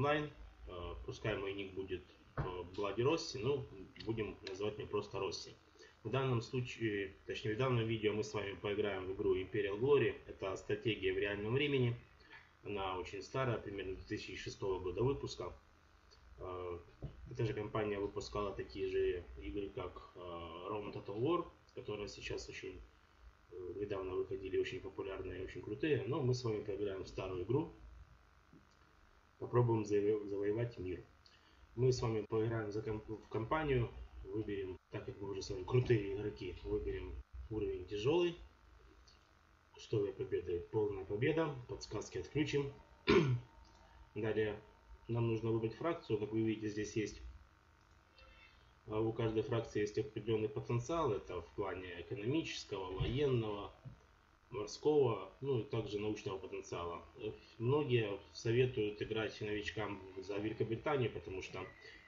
Online. Э, пускай мой ник будет Блади Росси, но будем называть меня просто Росси. В данном случае, точнее в данном видео мы с вами поиграем в игру Imperial Glory. Это стратегия в реальном времени. Она очень старая, примерно 2006 года выпуска. Э, эта же компания выпускала такие же игры, как э, Rome Total War, которые сейчас очень э, недавно выходили, очень популярные и очень крутые. Но мы с вами поиграем в старую игру. Попробуем завоевать мир. Мы с вами поиграем в компанию, выберем, так как мы уже с вами крутые игроки, выберем уровень тяжелый. Условия победы полная победа. Подсказки отключим. Далее нам нужно выбрать фракцию. Как вы видите, здесь есть а у каждой фракции есть определенный потенциал. Это в плане экономического, военного, морского, ну и также научного потенциала. Многие советуют играть новичкам за Великобританию, потому что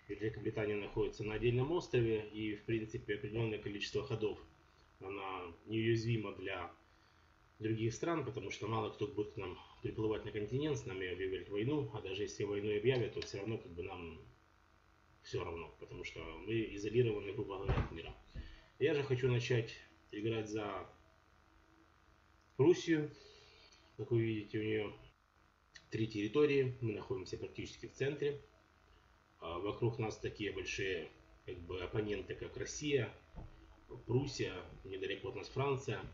Великобритания находится на отдельном острове и в принципе определенное количество ходов. Она неуязвима для других стран, потому что мало кто будет к нам приплывать на континент, с нами объявлять войну, а даже если войну объявят, то все равно как бы нам все равно, потому что мы изолированы, грубо говоря, от мира. Я же хочу начать играть за Пруссию. Как вы видите, у нее три территории, мы находимся практически в центре. А вокруг нас такие большие как бы оппоненты, как Россия, Пруссия, недалеко от нас Франция –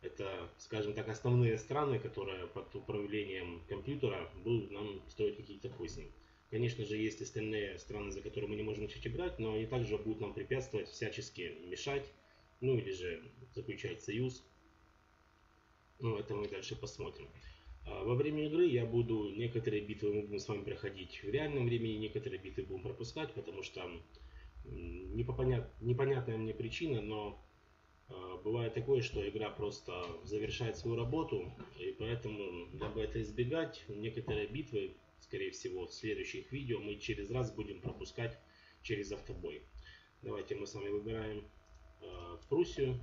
это, скажем так, основные страны, которые под управлением компьютера будут нам строить какие-то козни. Конечно же, есть остальные страны, за которые мы не можем начать играть, но они также будут нам препятствовать, всячески мешать, ну или же заключать союз. Ну, это мы дальше посмотрим. А во время игры я буду некоторые битвы мы будем с вами проходить в реальном времени, некоторые битвы будем пропускать, потому что непонятная мне причина, но а, бывает такое, что игра просто завершает свою работу, и поэтому, дабы это избегать, некоторые битвы, скорее всего, в следующих видео мы через раз будем пропускать через автобой. Давайте мы с вами выбираем э, Пруссию.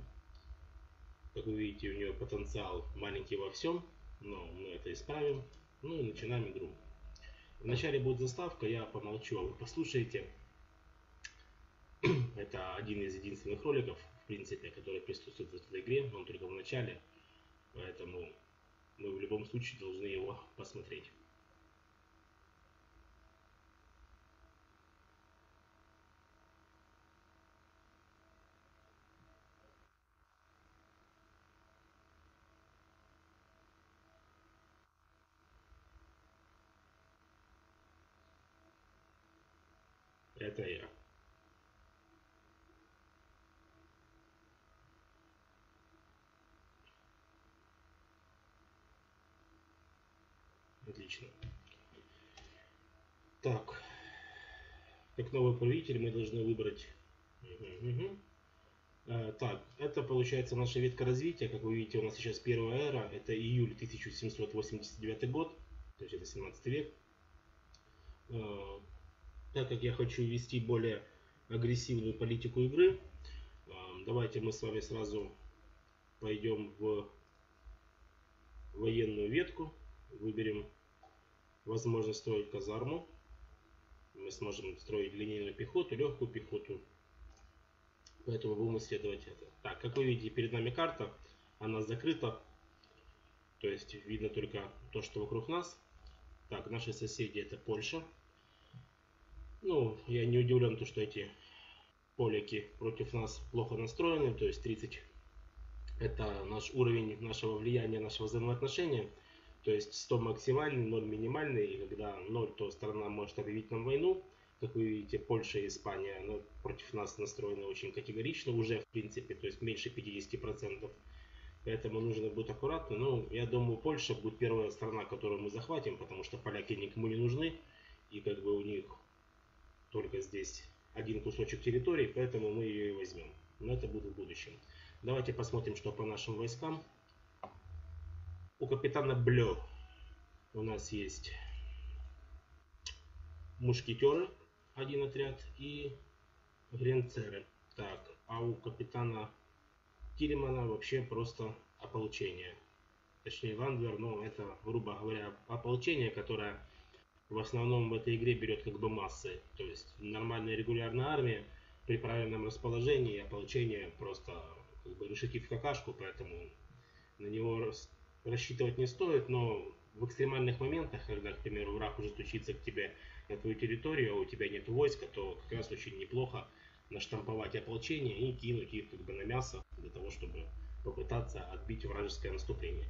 Как вы видите, у нее потенциал маленький во всем, но мы это исправим. Ну и начинаем игру. Вначале будет заставка, я помолчу, а вы послушаете. Это один из единственных роликов, в принципе, который присутствует в этой игре, он только в начале, поэтому мы в любом случае должны его посмотреть. Это я. Отлично. Так. Как новый правитель мы должны выбрать... Угу, угу. Так, это получается наша ветка развития. Как вы видите, у нас сейчас первая эра. Это июль 1789 год. То есть это 17 век. Так как я хочу ввести более агрессивную политику игры, давайте мы с вами сразу пойдем в военную ветку. Выберем возможность строить казарму. Мы сможем строить линейную пехоту, легкую пехоту. Поэтому будем исследовать это. Так, как вы видите, перед нами карта. Она закрыта. То есть видно только то, что вокруг нас. Так, наши соседи это Польша. Ну, я не удивлен, то, что эти поляки против нас плохо настроены. То есть 30 это наш уровень нашего влияния, нашего взаимоотношения. То есть 100 максимальный, 0 минимальный, и когда 0, то страна может объявить нам войну. Как вы видите, Польша и Испания ну, против нас настроены очень категорично, уже в принципе, то есть меньше 50%. Поэтому нужно быть аккуратно. Ну, я думаю, Польша будет первая страна, которую мы захватим, потому что поляки никому не нужны. И как бы у них только здесь один кусочек территории, поэтому мы ее и возьмем. Но это будет в будущем. Давайте посмотрим, что по нашим войскам. У капитана Блё у нас есть мушкетеры, один отряд, и гренцеры. Так, а у капитана Тилемана вообще просто ополчение. Точнее, Вандлер, но это, грубо говоря, ополчение, которое в основном в этой игре берет как бы массы. То есть нормальная регулярная армия при правильном расположении ополчение просто как бы решите в какашку, поэтому на него рассчитывать не стоит, но в экстремальных моментах, когда, к примеру, враг уже стучится к тебе на твою территорию, а у тебя нет войска, то как раз очень неплохо наштамповать ополчение и кинуть их как бы на мясо для того, чтобы попытаться отбить вражеское наступление.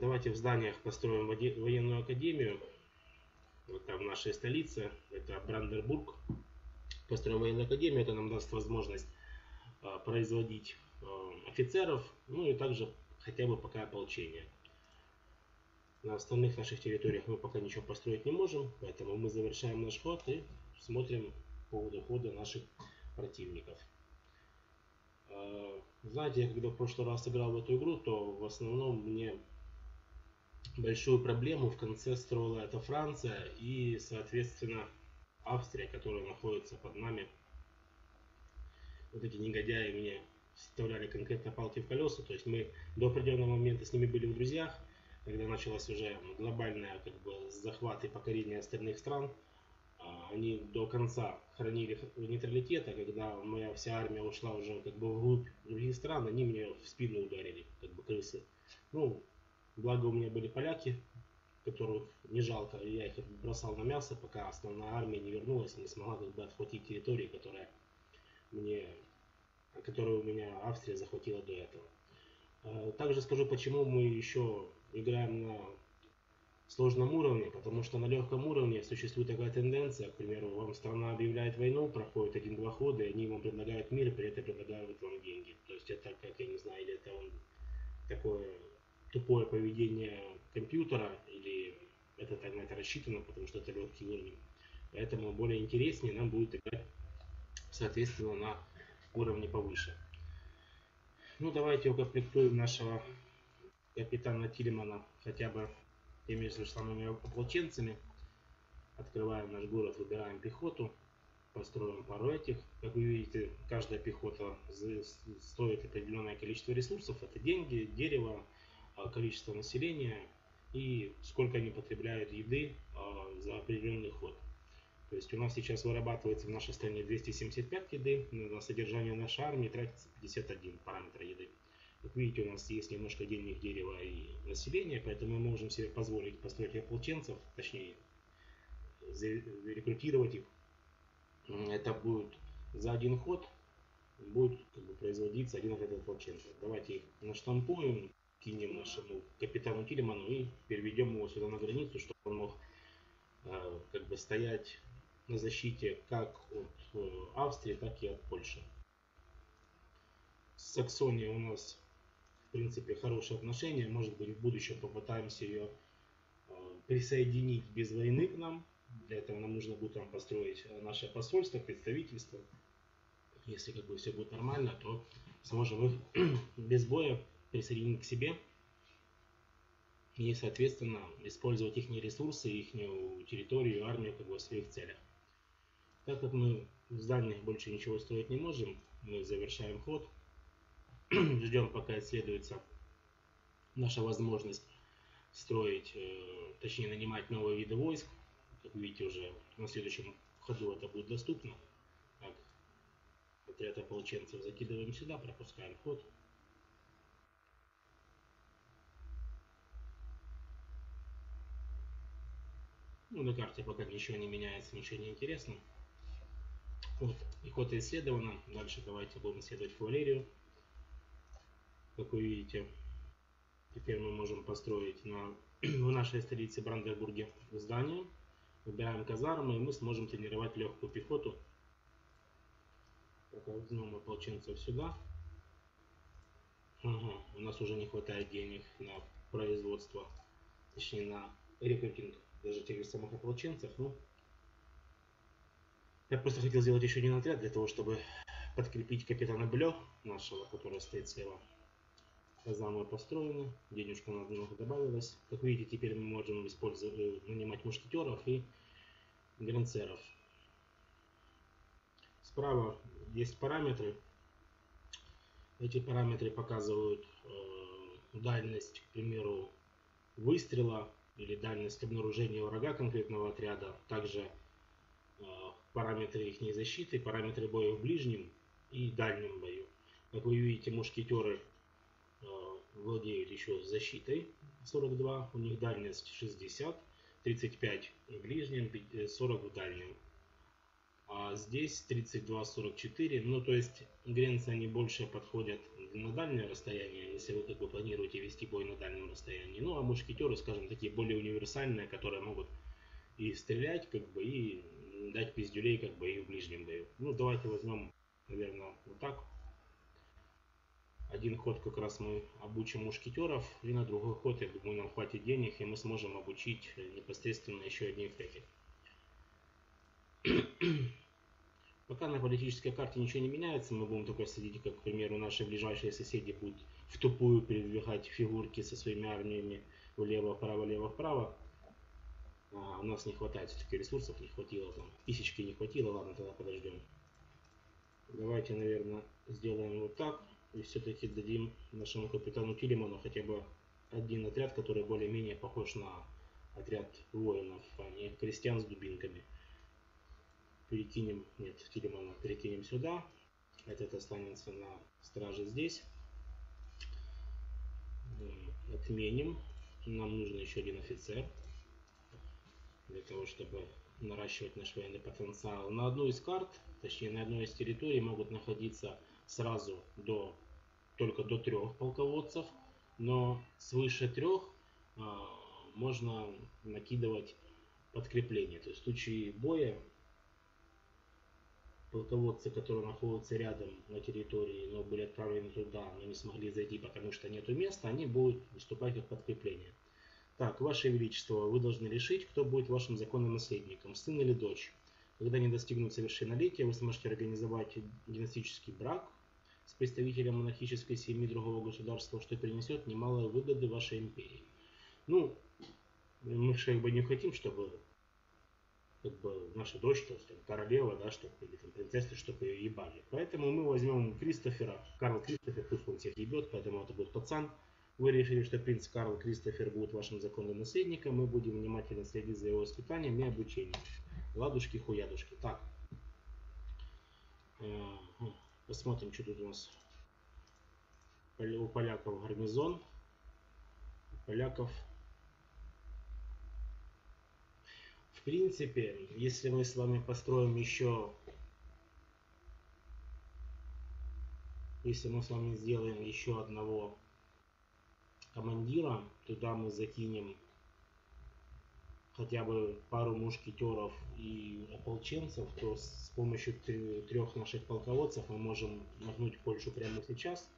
Давайте в зданиях построим военную академию. Это в нашей столице, это Брандербург. Построим военную академию, это нам даст возможность а, производить а, офицеров, ну и также хотя бы пока ополчение. На остальных наших территориях мы пока ничего построить не можем, поэтому мы завершаем наш ход и смотрим по поводу хода наших противников. А, знаете, я когда в прошлый раз играл в эту игру, то в основном мне большую проблему в конце строила это Франция и, соответственно, Австрия, которая находится под нами. Вот эти негодяи мне вставляли конкретно палки в колеса, то есть мы до определенного момента с ними были в друзьях, когда началась уже глобальная как бы захват и покорение остальных стран, а, они до конца хранили нейтралитет, а когда моя вся армия ушла уже как бы вглубь других стран, они мне в спину ударили, как бы крысы. Ну, благо у меня были поляки, которых не жалко, я их бросал на мясо, пока основная армия не вернулась и не смогла как бы отхватить территории, которые мне, которую у меня Австрия захватила до этого. А, также скажу, почему мы еще играем на сложном уровне, потому что на легком уровне существует такая тенденция, к примеру, вам страна объявляет войну, проходит один-два хода, и они вам предлагают мир, и при этом предлагают вам деньги. То есть это, как я не знаю, или это он такое тупое поведение компьютера, или это так на это рассчитано, потому что это легкий уровень. Поэтому более интереснее нам будет играть, соответственно, на уровне повыше. Ну, давайте укомплектуем нашего капитана Тилемана хотя бы теми же самыми ополченцами. Открываем наш город, выбираем пехоту, построим пару этих. Как вы видите, каждая пехота стоит определенное количество ресурсов. Это деньги, дерево, количество населения и сколько они потребляют еды а, за определенный ход. То есть у нас сейчас вырабатывается в нашей стране 275 еды, на содержание нашей армии тратится 51 параметр еды. Как видите, у нас есть немножко денег, дерева и населения, поэтому мы можем себе позволить построить ополченцев, точнее, рекрутировать их. Это будет за один ход, будет как бы, производиться один этот ополченцев. Давайте их наштампуем, кинем нашему капитану Тилеману и переведем его сюда на границу, чтобы он мог э, как бы стоять на защите как от э, Австрии, так и от Польши. С Саксонией у нас в принципе, хорошие отношения. Может быть, в будущем попытаемся ее э, присоединить без войны к нам. Для этого нам нужно будет там построить э, наше посольство, представительство. Если как бы все будет нормально, то сможем их без боя присоединить к себе и, соответственно, использовать их ресурсы, их территорию, армию как бы в своих целях. Так как мы в зданиях больше ничего строить не можем, мы завершаем ход. ждем, пока исследуется наша возможность строить, э, точнее нанимать новые виды войск. Как видите, уже на следующем ходу это будет доступно. Так, отряд ополченцев закидываем сюда, пропускаем ход. Ну, на карте пока ничего не меняется, ничего не интересно. Вот, пехота исследована. Дальше давайте будем исследовать кавалерию как вы видите. Теперь мы можем построить на, в нашей столице Бранденбурге здание. Выбираем казармы, и мы сможем тренировать легкую пехоту. Пока возьмем ополченцев сюда. Ага, у нас уже не хватает денег на производство, точнее на рекрутинг даже тех же самых ополченцев. Ну, я просто хотел сделать еще один отряд для того, чтобы подкрепить капитана Блё, нашего, который стоит слева заново построены, денежка у нас немного добавилась. Как видите, теперь мы можем использовать, э, нанимать мушкетеров и гранцеров. Справа есть параметры. Эти параметры показывают э, дальность, к примеру, выстрела или дальность обнаружения врага конкретного отряда. Также э, параметры их защиты, параметры боя в ближнем и дальнем бою. Как вы видите, мушкетеры э, владеют еще защитой 42, у них дальность 60, 35 в ближнем, 40 в дальнем. А здесь 32-44, ну то есть гренцы они больше подходят на дальнее расстояние, если вы как бы планируете вести бой на дальнем расстоянии. Ну а мушкетеры, скажем, такие более универсальные, которые могут и стрелять, как бы, и дать пиздюлей, как бы, и в ближнем бою. Ну давайте возьмем, наверное, вот так. Один ход как раз мы обучим мушкетеров, и на другой ход, я думаю, нам хватит денег, и мы сможем обучить непосредственно еще одних таких. Пока на политической карте ничего не меняется, мы будем только следить, как, к примеру, наши ближайшие соседи будут в тупую передвигать фигурки со своими армиями влево, вправо, влево, вправо. А у нас не хватает все-таки ресурсов, не хватило там. Тысячки не хватило, ладно, тогда подождем. Давайте, наверное, сделаем вот так. И все-таки дадим нашему капитану Тилиману хотя бы один отряд, который более-менее похож на отряд воинов, а не крестьян с дубинками перекинем, нет, Тилемана перекинем сюда. Этот останется на страже здесь. Отменим. Нам нужен еще один офицер. Для того, чтобы наращивать наш военный потенциал. На одну из карт, точнее на одной из территорий могут находиться сразу до, только до трех полководцев. Но свыше трех а, можно накидывать подкрепление. То есть в случае боя полководцы, которые находятся рядом на территории, но были отправлены туда, но не смогли зайти, потому что нету места, они будут выступать как подкрепление. Так, Ваше Величество, вы должны решить, кто будет вашим законным наследником, сын или дочь. Когда они достигнут совершеннолетия, вы сможете организовать династический брак с представителем монархической семьи другого государства, что принесет немалые выгоды вашей империи. Ну, мы же как бы не хотим, чтобы как бы наша дочь, то есть там, королева, да, чтобы, или там принцесса, чтобы ее ебали. Поэтому мы возьмем Кристофера, Карл Кристофер, пусть он всех ебет, поэтому это будет пацан. Вы решили, что принц Карл Кристофер будет вашим законным наследником, мы будем внимательно следить за его воспитанием и обучением. Ладушки, хуядушки. Так. Э, посмотрим, что тут у нас. У поляков гарнизон. У поляков принципе, если мы с вами построим еще, если мы с вами сделаем еще одного командира, туда мы закинем хотя бы пару мушкетеров и ополченцев, то с помощью трех наших полководцев мы можем нагнуть Польшу прямо сейчас.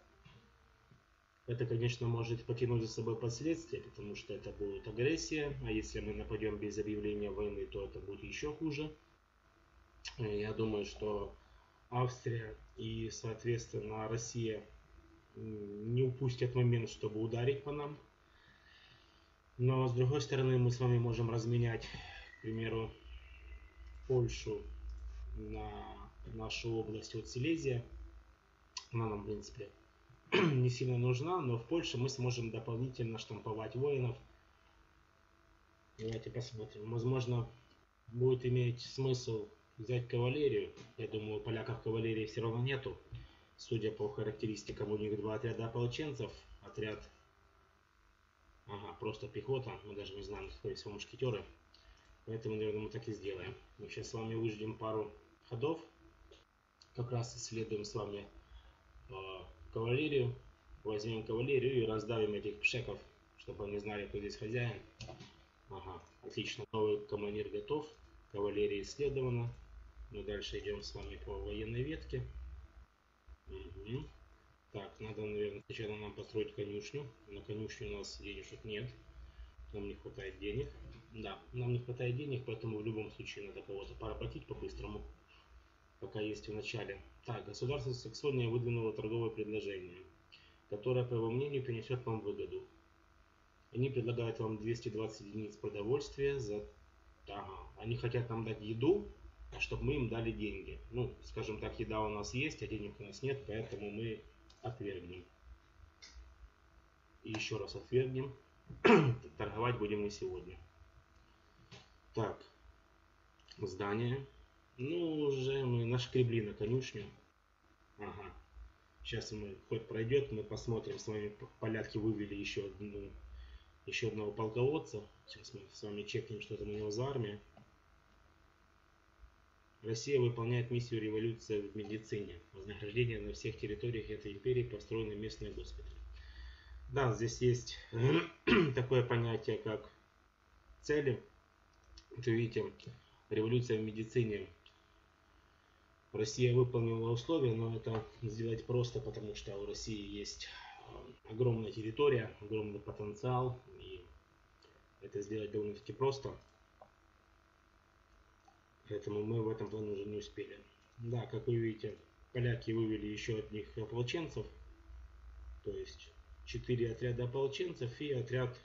Это, конечно, может потянуть за собой последствия, потому что это будет агрессия, а если мы нападем без объявления войны, то это будет еще хуже. Э, я думаю, что Австрия и, соответственно, Россия не упустят момент, чтобы ударить по нам. Но, с другой стороны, мы с вами можем разменять, к примеру, Польшу на нашу область от Силезия. Она нам, в принципе, не сильно нужна, но в Польше мы сможем дополнительно штамповать воинов. Давайте посмотрим. Возможно, будет иметь смысл взять кавалерию. Я думаю, поляков кавалерии все равно нету. Судя по характеристикам, у них два отряда ополченцев. Отряд... Ага, просто пехота. Мы даже не знаем, сколько всего мушкетеры. Поэтому, наверное, мы так и сделаем. Мы сейчас с вами выждем пару ходов. Как раз исследуем с вами а, кавалерию. Возьмем кавалерию и раздавим этих пшеков, чтобы они знали, кто здесь хозяин. Ага, отлично. Новый командир готов. Кавалерия исследована. Мы дальше идем с вами по военной ветке. Угу. Так, надо, наверное, сначала нам построить конюшню. На конюшню у нас денежек нет. Нам не хватает денег. Да, нам не хватает денег, поэтому в любом случае надо кого-то поработить по-быстрому пока есть в начале. Так, государство Саксония выдвинуло торговое предложение, которое, по его мнению, принесет вам выгоду. Они предлагают вам 220 единиц продовольствия за... Ага, они хотят нам дать еду, а чтобы мы им дали деньги. Ну, скажем так, еда у нас есть, а денег у нас нет, поэтому мы отвергнем. И еще раз отвергнем. Торговать будем не сегодня. Так, здание. Ну, уже мы нашкребли на конюшню. Ага. Сейчас мы хоть пройдет, мы посмотрим с вами. Поляки вывели еще одну, еще одного полководца. Сейчас мы с вами чекнем, что там у него за армия. Россия выполняет миссию революции в медицине. Вознаграждение на всех территориях этой империи построены местные госпитали. Да, здесь есть такое понятие, как цели. Вот видите, революция в медицине. Россия выполнила условия, но это сделать просто, потому что у России есть э, огромная территория, огромный потенциал, и это сделать довольно-таки просто. Поэтому мы в этом плане уже не успели. Да, как вы видите, поляки вывели еще одних ополченцев. То есть 4 отряда ополченцев и отряд,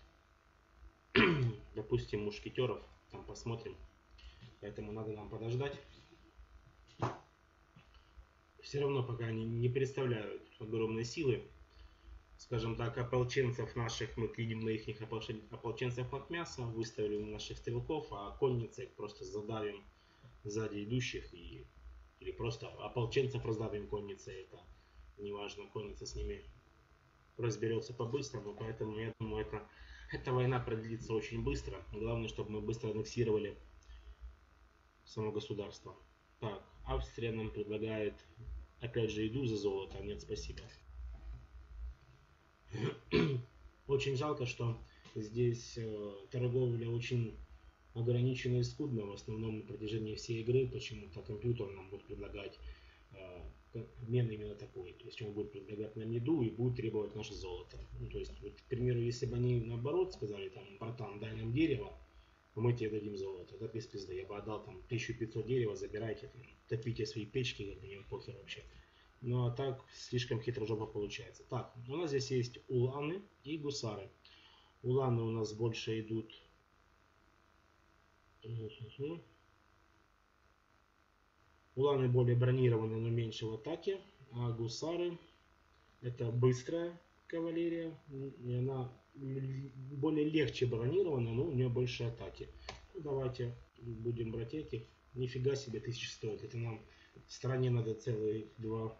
допустим, мушкетеров. Там посмотрим. Поэтому надо нам подождать. Все равно пока они не представляют огромной силы. Скажем так, ополченцев наших мы кинем на их ополченцев от мяса, выставим наших стрелков, а конницы просто задавим сзади идущих и или просто ополченцев раздавим конницы, это неважно, конница с ними разберется по-быстрому, поэтому я думаю, это, эта война продлится очень быстро. Главное, чтобы мы быстро аннексировали само государство. Так, Австрия нам предлагает, опять же, еду за золото, нет, спасибо. Очень жалко, что здесь э, торговля очень ограничена и скудна, в основном на протяжении всей игры, почему-то компьютер нам будет предлагать э, обмен именно такой. То есть он будет предлагать нам еду и будет требовать наше золото. Ну, то есть, вот, к примеру, если бы они наоборот сказали, там, братан, дай нам дерево, мы тебе дадим золото. Это без пизды. Я бы отдал там 1500 дерева, забирайте, там, топите свои печки, мне похер вообще. Ну а так слишком хитро жопа получается. Так, у нас здесь есть уланы и гусары. Уланы у нас больше идут Уланы более бронированные, но меньше в атаке. А гусары это быстрая кавалерия. И она более легче бронированная, но у нее больше атаки. Ну, давайте будем брать этих. Нифига себе 1000 стоит. Это нам в стране надо целые два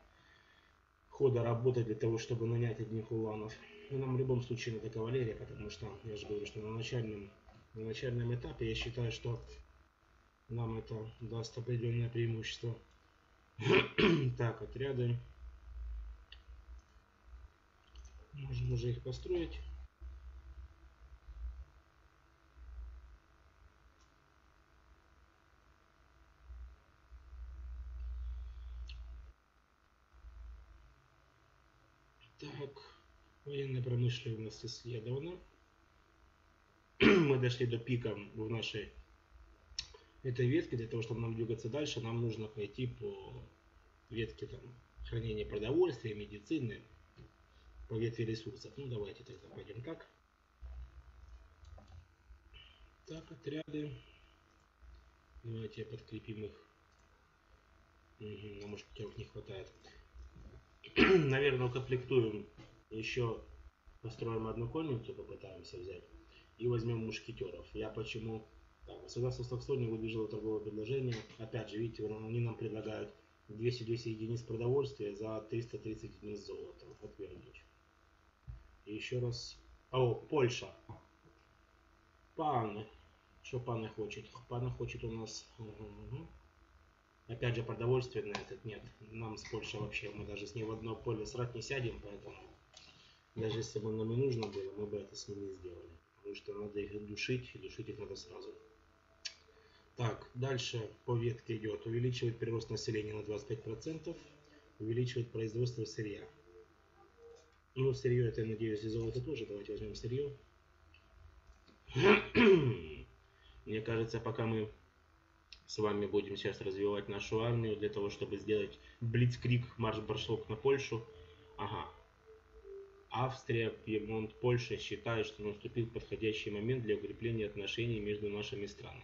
хода работать для того, чтобы нанять одних уланов. Но нам в любом случае надо кавалерия, потому что я же говорю, что на начальном на начальном этапе я считаю, что нам это даст определенное преимущество. так, отряды. Можем уже их построить. Так, военная промышленность исследована. мы дошли до пика в нашей этой ветке. Для того, чтобы нам двигаться дальше, нам нужно пойти по ветке там, хранения продовольствия, медицины, по ветви ресурсов. Ну, давайте тогда пойдем так. Так, отряды. Давайте подкрепим их. Угу, на мушкетеров не хватает. Наверное, укомплектуем еще построим одну конницу, попытаемся взять и возьмем мушкетеров. Я почему... Так, государство Саксонии выдвижило торговое предложение. Опять же, видите, они нам предлагают 200-200 единиц продовольствия за 330 единиц золота. Отвергнуть. И еще раз... О, Польша. Паны. Что паны хочет? Паны хочет у нас... Угу. Опять же, продовольствие на этот нет. Нам с Польшей вообще, мы даже с ней в одно поле срать не сядем, поэтому даже если бы нам и нужно было, мы бы это с ними сделали потому что надо их душить, и душить их надо сразу. Так, дальше по ветке идет увеличивать прирост населения на 25%, увеличивать производство сырья. Ну, сырье это, я надеюсь, и золото тоже. Давайте возьмем сырье. Мне кажется, пока мы с вами будем сейчас развивать нашу армию для того, чтобы сделать блицкрик, марш-броскок на Польшу. Ага, Австрия, Пьемонт, Польша считают, что наступил подходящий момент для укрепления отношений между нашими странами.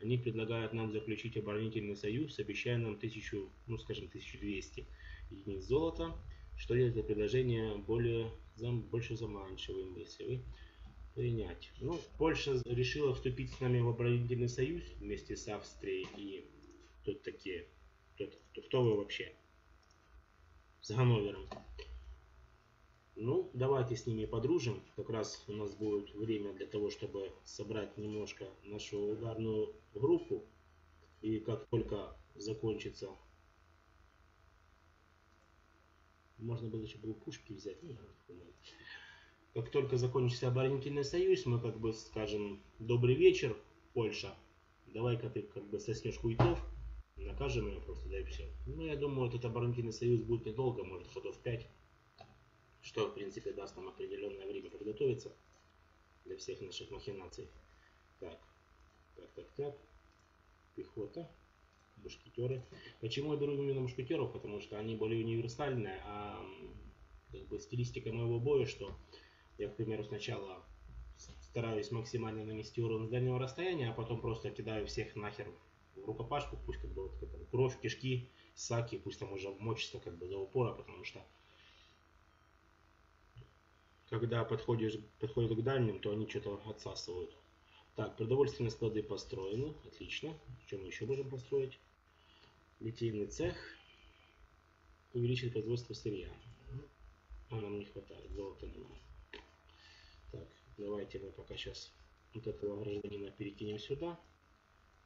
Они предлагают нам заключить оборонительный союз, обещая нам тысячу, ну скажем, 1200 единиц золота, Что делать для предложения более, зам, больше заманчивым, если вы принять. Ну, Польша решила вступить с нами в оборонительный союз вместе с Австрией и тут такие, кто, кто вы вообще? С Ганновером. Ну, давайте с ними подружим. Как раз у нас будет время для того, чтобы собрать немножко нашу ударную группу. И как только закончится... Можно было еще было пушки взять. Ну, как только закончится оборонительный союз, мы как бы скажем «Добрый вечер, Польша». Давай-ка ты как бы соснешь хуйтов, накажем ее просто, да и все. Ну, я думаю, этот оборонительный союз будет недолго, может ходов 5 что в принципе даст нам определенное время подготовиться для всех наших махинаций. Так, так, так, так, пехота, мушкетеры. Почему я беру именно мушкетеров? Потому что они более универсальные, а как бы стилистика моего боя, что я, к примеру, сначала стараюсь максимально нанести урон с дальнего расстояния, а потом просто кидаю всех нахер в рукопашку, пусть как бы вот, как, кровь, кишки, саки, пусть там уже мочится как бы до упора, потому что когда подходишь, подходят к дальним, то они что-то отсасывают. Так, продовольственные склады построены. Отлично. Что мы еще можем построить? Литейный цех. Увеличить производство сырья. А нам не хватает. Золота нема. Так, давайте мы пока сейчас вот этого гражданина перекинем сюда.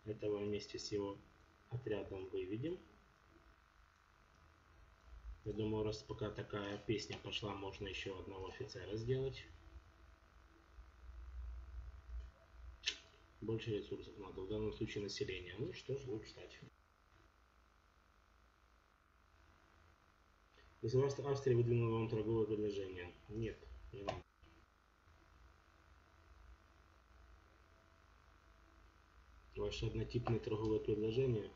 Этого вместе с его отрядом выведем. Я думаю, раз пока такая песня пошла, можно еще одного офицера сделать. Больше ресурсов надо, в данном случае население. Ну что ж, будет стать. Государство Австрии выдвинуло вам торговое предложение. Нет, не надо. Ваше однотипное торговое предложение.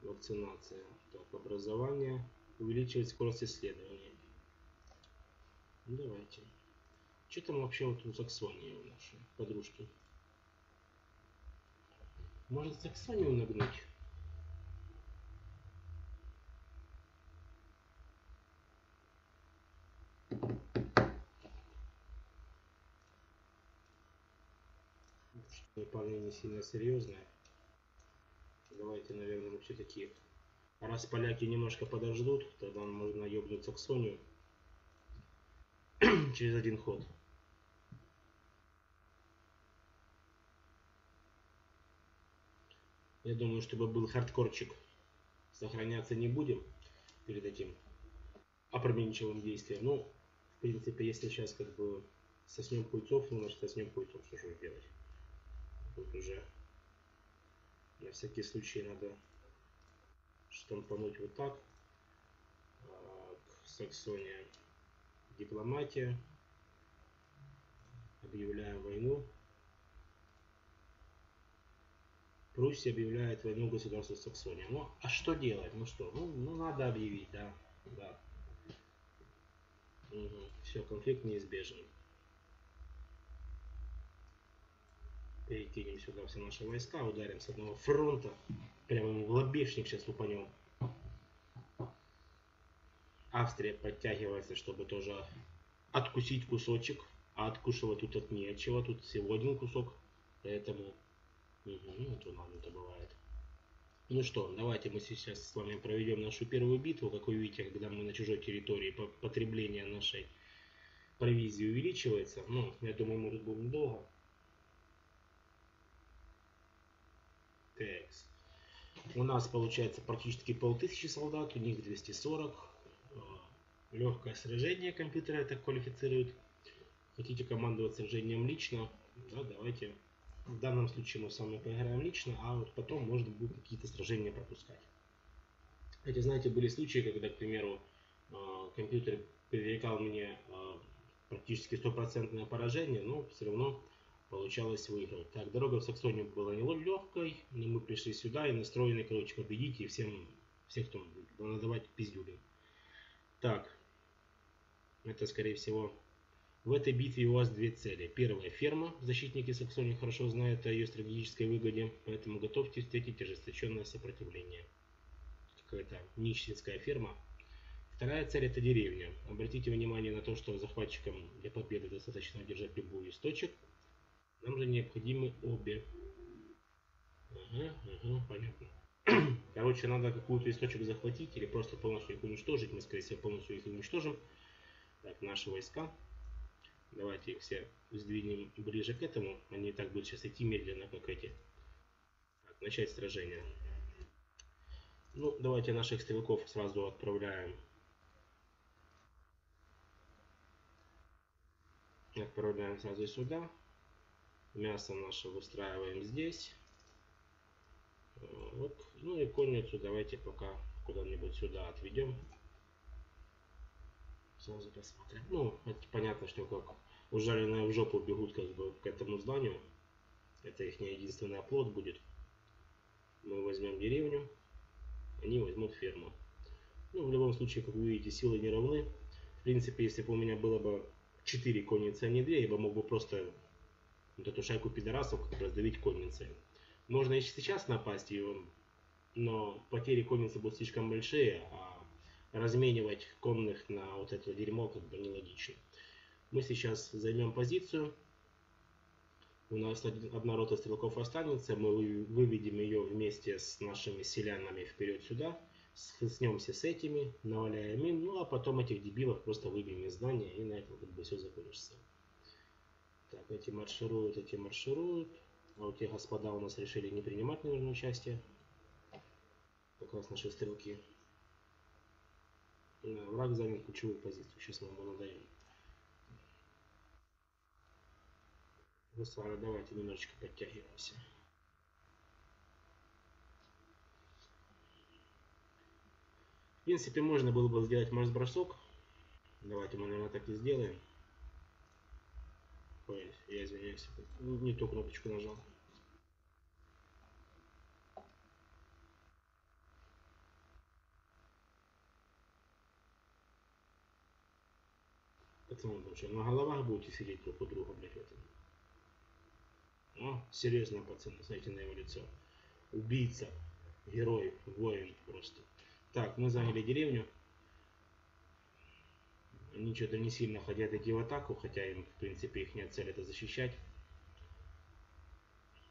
Вакцинация. Так, образование увеличивать скорость исследования. Ну, давайте. Что там вообще вот у Саксонии у нашей подружки? Может Саксонию нагнуть? Что не сильно серьезные. Давайте, наверное, все-таки Раз поляки немножко подождут, тогда можно ёбнуть Саксонию через один ход. Я думаю, чтобы был хардкорчик, сохраняться не будем перед этим опроменчивым действием. Ну, в принципе, если сейчас как бы соснем пульцов, ну, значит соснем пульцов, что же делать. Тут уже на всякий случай надо штампануть вот так. Саксония дипломатия. Объявляем войну. Пруссия объявляет войну государству Саксония. Ну, а что делать? Ну что? Ну, ну надо объявить, да. да. Угу. Все, конфликт неизбежен. Перекинем сюда все наши войска, ударим с одного фронта. Прямо ему в лобешник сейчас лупанем. Австрия подтягивается, чтобы тоже откусить кусочек. А откушивать тут от нечего. Тут всего один кусок. Поэтому... Ну, то ладно, это бывает. Ну что, давайте мы сейчас с вами проведем нашу первую битву. Как вы видите, когда мы на чужой территории, потребление нашей провизии увеличивается. Ну, я думаю, мы тут будем долго. Текст. У нас получается практически полтысячи солдат, у них 240. Э, Легкое сражение компьютера это квалифицирует. Хотите командовать сражением лично? Да, давайте. В данном случае мы с вами поиграем лично, а вот потом можно будет какие-то сражения пропускать. Эти, знаете, были случаи, когда, к примеру, э, компьютер предрекал мне э, практически стопроцентное поражение, но все равно получалось выиграть. Так, дорога в Саксонию была не легкой, но мы пришли сюда и настроены, короче, победить и всем, всех, кто надавать пиздюли. Так, это, скорее всего, в этой битве у вас две цели. Первая ферма. Защитники Саксонии хорошо знают о ее стратегической выгоде, поэтому готовьте встретить ожесточенное сопротивление. Какая-то нищенская ферма. Вторая цель это деревня. Обратите внимание на то, что захватчикам для победы достаточно удержать любую из точек. Нам же необходимы обе. Ага, ага, понятно. Короче, надо какую-то из точек захватить или просто полностью их уничтожить. Мы, скорее всего, полностью их уничтожим. Так, наши войска. Давайте их все сдвинем ближе к этому. Они и так будут сейчас идти медленно, как эти. Так, начать сражение. Ну, давайте наших стрелков сразу отправляем. Отправляем сразу сюда. Мясо наше выстраиваем здесь. Вот. Ну и конницу давайте пока куда-нибудь сюда отведем. Сразу посмотрим. Ну, это понятно, что как ужаленные в жопу бегут как бы к этому зданию. Это их не единственный оплот будет. Мы возьмем деревню, они возьмут ферму. Ну, в любом случае, как вы видите, силы не равны. В принципе, если бы у меня было бы 4 конницы, а не 2, я бы мог бы просто вот эту шайку пидорасов как раздавить конницей. Можно и сейчас напасть ее, но потери конницы будут слишком большие, а разменивать конных на вот это дерьмо как бы нелогично. Мы сейчас займем позицию. У нас одна рота стрелков останется. Мы выведем ее вместе с нашими селянами вперед сюда. Схлестнемся с этими, наваляем им. Ну а потом этих дебилов просто выбьем из здания и на этом как бы все закончится. Так, эти маршируют, эти маршируют. А вот те господа у нас решили не принимать, наверное, участие. Как раз наши стрелки. Да, враг занял ключевую позицию. Сейчас мы ему надоем. Гусары, давайте немножечко подтягиваемся. В принципе, можно было бы сделать марш-бросок. Давайте мы, наверное, так и сделаем. Ой, я извиняюсь, не ту кнопочку нажал. Пацаны, что, на головах будете сидеть друг у друга, блядь, в этом. О, серьезно, пацаны, смотрите на его лицо. Убийца, герой, воин просто. Так, мы заняли деревню. Они что-то не сильно хотят идти в атаку, хотя им, в принципе, их нет цель это защищать.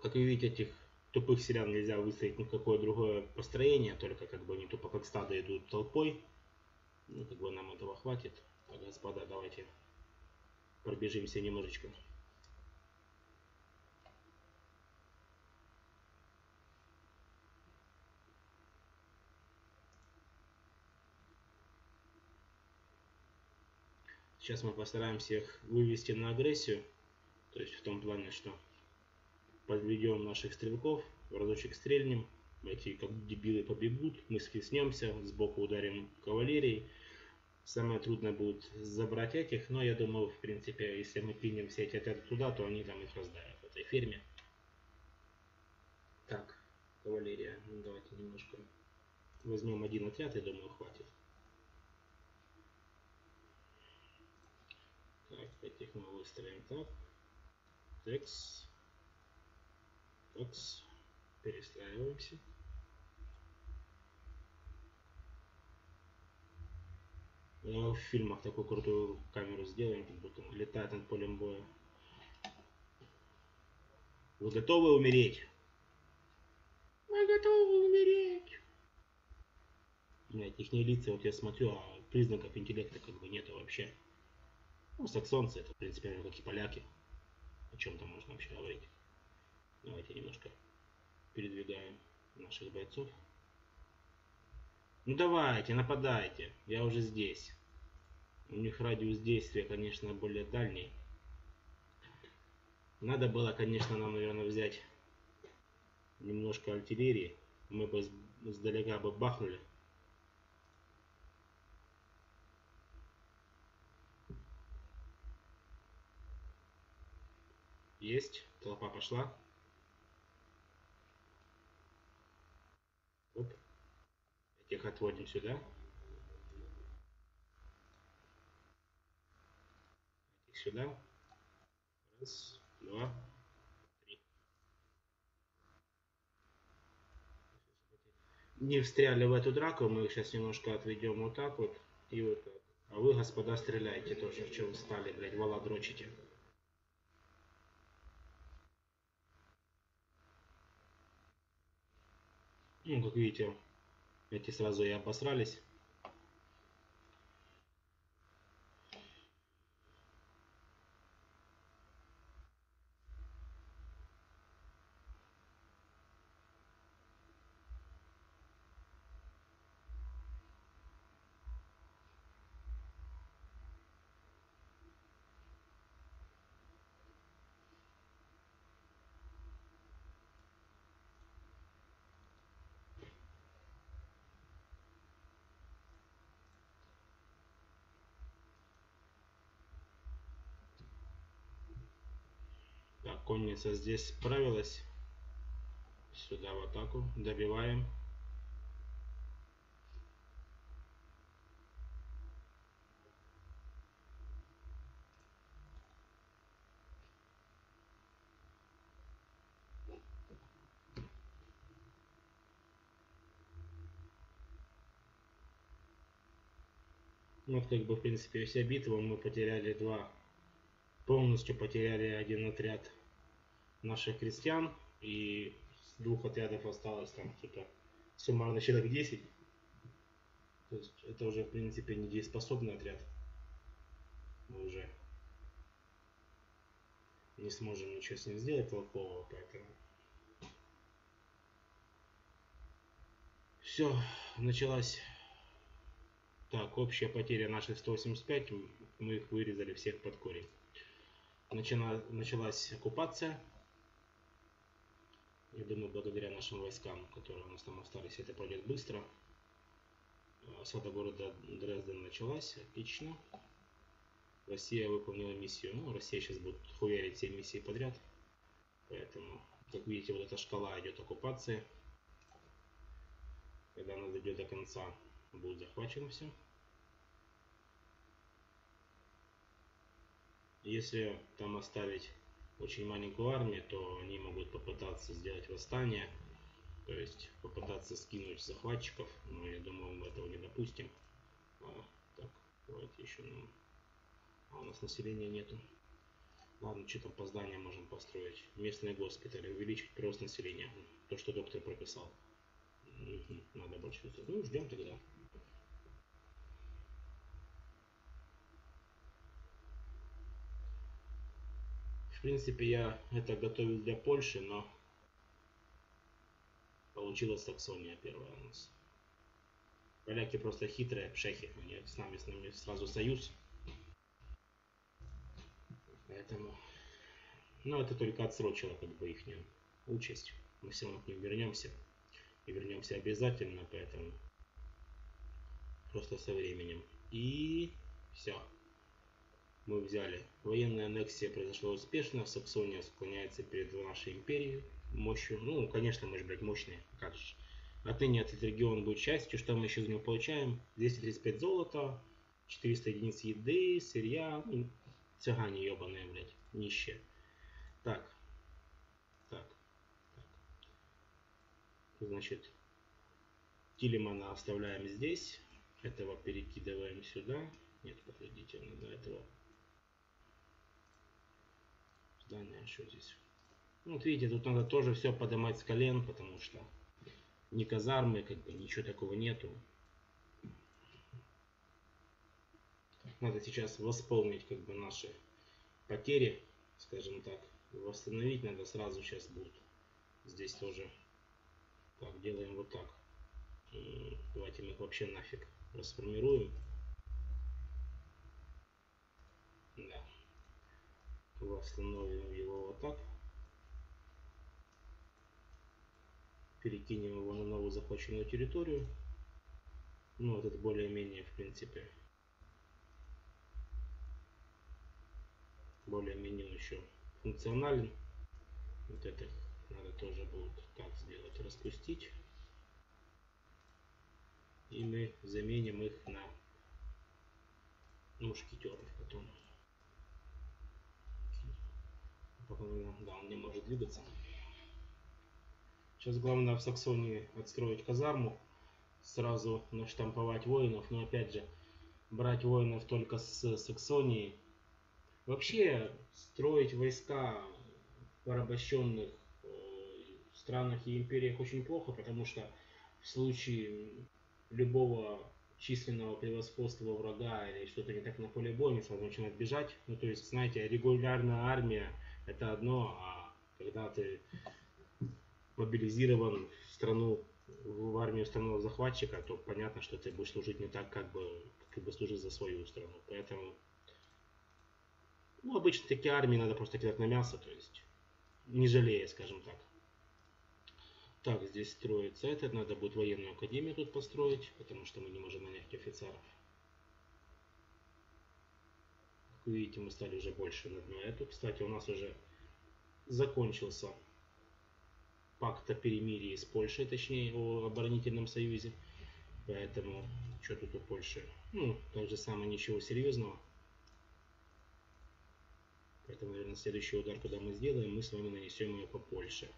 Как вы видите, этих тупых селян нельзя выставить ни в какое другое построение, только как бы они тупо как стадо идут толпой. Ну, как бы нам этого хватит. Так, господа, давайте пробежимся немножечко. Сейчас мы постараемся их вывести на агрессию. То есть в том плане, что подведем наших стрелков, разочек стрельнем, эти как дебилы побегут, мы схлестнемся, сбоку ударим кавалерией. Самое трудное будет забрать этих, но я думаю, в принципе, если мы пинем все эти отряды туда, то они там их раздавят в этой ферме. Так, кавалерия, ну, давайте немножко возьмем один отряд, я думаю, хватит. Так, этих мы выстроим так. Текс. Текс. Перестраиваемся. Ну, в фильмах такую крутую камеру сделаем, как будто он летает над полем боя. Вы готовы умереть? Мы готовы умереть. Блять, их лица, вот я смотрю, а признаков интеллекта как бы нету вообще. Ну, саксонцы, это, в принципе, как и поляки. О чем там можно вообще говорить. Давайте немножко передвигаем наших бойцов. Ну давайте, нападайте. Я уже здесь. У них радиус действия, конечно, более дальний. Надо было, конечно, нам, наверное, взять немножко артиллерии. Мы бы сдалека бы бахнули. Есть. Толпа пошла. Оп. Этих отводим сюда. Этих сюда. Раз, два, три. Не встряли в эту драку. Мы их сейчас немножко отведем вот так вот. И вот так. А вы, господа, стреляйте тоже, в чем стали, блядь, вала дрочите. Ну, как видите, эти сразу и обосрались. Конница здесь справилась. Сюда в атаку. Добиваем. Вот как бы в принципе вся битва мы потеряли два полностью потеряли один отряд наших крестьян и с двух отрядов осталось там типа суммарно человек 10 то есть это уже в принципе недееспособный отряд. Мы уже не сможем ничего с ним сделать толкового поэтому все началась так общая потеря наших 185 мы их вырезали всех под корень. Начала, началась оккупация. Я думаю, благодаря нашим войскам, которые у нас там остались, это пройдет быстро. Осада города Дрезден началась, отлично. Россия выполнила миссию. Ну, Россия сейчас будет хуярить все миссии подряд. Поэтому, как видите, вот эта шкала идет оккупации. Когда она дойдет до конца, будет захвачено все. Если там оставить очень маленькую армию, то они могут попытаться сделать восстание, то есть попытаться скинуть захватчиков, но я думаю, мы этого не допустим. А, так, давайте еще нам... А у нас населения нету. Ладно, что там по зданиям можем построить. Местные госпитали, увеличить прирост населения. То, что доктор прописал. Надо больше. Ну, ждем тогда. В принципе, я это готовил для Польши, но получилась Саксония первая у нас. Поляки просто хитрые, пшехи. Они с нами, с нами сразу союз. Поэтому... Ну, это только отсрочило как бы их участь. Мы все равно к ним вернемся. И вернемся обязательно, поэтому просто со временем. И все мы взяли. Военная аннексия произошла успешно, Саксония склоняется перед нашей империей мощью. Ну, конечно, мы же, блядь, мощные. Как же. Отныне этот регион будет частью. Что мы еще за него получаем? 235 золота, 400 единиц еды, сырья. Ну, цыгане ебаные, блядь, нищие. Так. Так. Так. Значит, Тилимана оставляем здесь. Этого перекидываем сюда. Нет, подождите, надо этого здание еще здесь. Ну, вот видите, тут надо тоже все поднимать с колен, потому что ни казармы, как бы ничего такого нету. Надо сейчас восполнить как бы наши потери, скажем так. Восстановить надо сразу сейчас будет. Здесь тоже. Так, делаем вот так. Давайте мы их вообще нафиг расформируем. Да восстановим его вот так. Перекинем его на новую захваченную территорию. Ну, вот это более-менее, в принципе, более-менее еще функционален. Вот это надо тоже будет так сделать, распустить. И мы заменим их на мушкетеров потом. Да, он не может двигаться. Сейчас главное в Саксонии отстроить казарму, сразу наштамповать воинов, но опять же, брать воинов только с Саксонии. Вообще, строить войска в порабощенных э, странах и империях очень плохо, потому что в случае любого численного превосходства врага или что-то не так на поле боя, они сразу начинают бежать. Ну, то есть, знаете, регулярная армия это одно, а когда ты мобилизирован в страну, в армию страну захватчика, то понятно, что ты будешь служить не так, как бы, как бы служить за свою страну. Поэтому, ну, обычно такие армии надо просто кидать на мясо, то есть, не жалея, скажем так. Так, здесь строится этот, надо будет военную академию тут построить, потому что мы не можем нанять офицеров. Как видите, мы стали уже больше на эту. Кстати, у нас уже закончился пакт о перемирии с Польшей, точнее, о оборонительном союзе. Поэтому, что тут у Польши? Ну, так же самое, ничего серьезного. Поэтому, наверное, следующий удар, когда мы сделаем, мы с вами нанесем ее по Польше.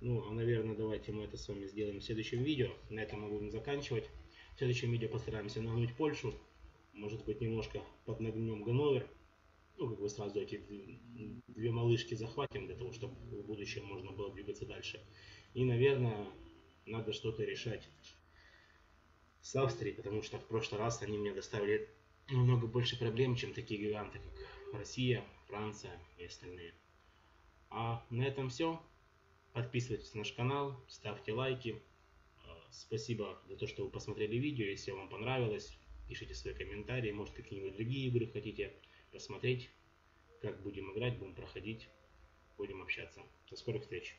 Ну, а, наверное, давайте мы это с вами сделаем в следующем видео. На этом мы будем заканчивать. В следующем видео постараемся нагнуть Польшу. Может быть, немножко поднагнем Ганновер. Ну, как бы сразу эти две малышки захватим, для того, чтобы в будущем можно было двигаться дальше. И, наверное, надо что-то решать с Австрией, потому что в прошлый раз они мне доставили намного больше проблем, чем такие гиганты, как Россия, Франция и остальные. А на этом все. Подписывайтесь на наш канал, ставьте лайки. Э, спасибо за то, что вы посмотрели видео. Если вам понравилось, пишите свои комментарии. Может, какие-нибудь другие игры хотите посмотреть. Как будем играть, будем проходить, будем общаться. До скорых встреч!